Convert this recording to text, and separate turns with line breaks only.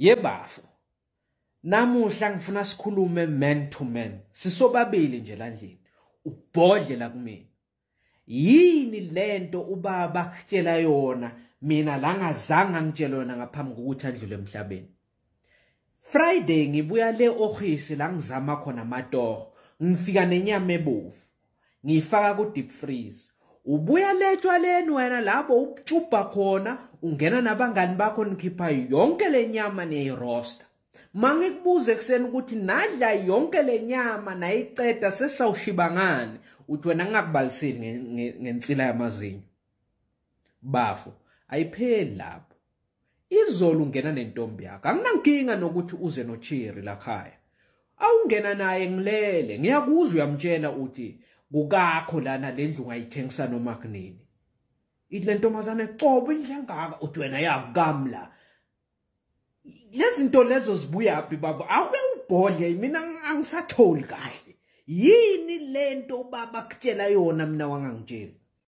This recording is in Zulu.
Yebafu. Namuhla ngifuna sikhulume man to man. Sisobabili nje landlini. Ubhodle la kumina. Yini lento ubaba akutshela yona mina la ngazange ngitshela yona ngaphambi kokuthi adlule emhlabeni? Friday ngibuya le office la ngizama khona amatoho. Ngifika nenyama ebovu. Ngiyifaka ku deep freeze. Ubuya letshwa leni wena lapho ubuchuba khona ungena nabangani bakho nikhipha yonke lenyama neyirosta. Mangikubuze ekseni ukuthi nadla yonke lenyama nayiceda sesawushibangani uthi wena ngingakubaliseli ngensila yamazinyo. Bafu ayipheli lapho. Izolo ungena nentombi yakho. Anginankinga nokuthi uze nochiri la khaya. Awungena naye ngilele. Ngiyakuzwa uyamtshela uthi kukakho lana lendlu ungayithengisa noma kunini. Ithi le ntombazane cobo indle engaka uthi wena yakamla. Lezi zinto lezo zibuya phi baba? Awube ubhodle mina angisatholi kahle. Yini lento ubaba akutshela yona mina wangangitshela?